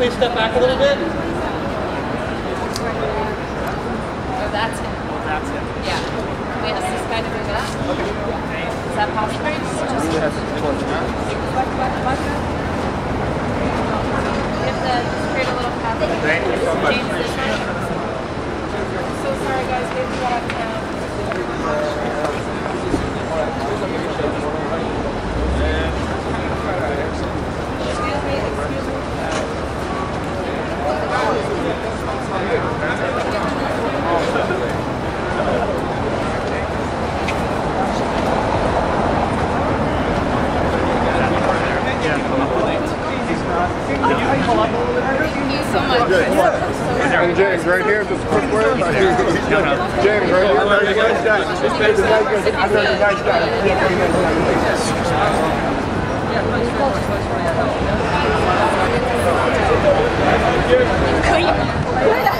please step back a little bit? Oh, that's it. Oh, that's it. Yeah. Can we ask this guy to move it up? Is that possible? Just Yes. We have to create a little path. Thank you so much. James, this way. I'm so sorry, guys. We have James, right here, just a. James, right here, right here. Nice guy. I know you're a nice guy. Could?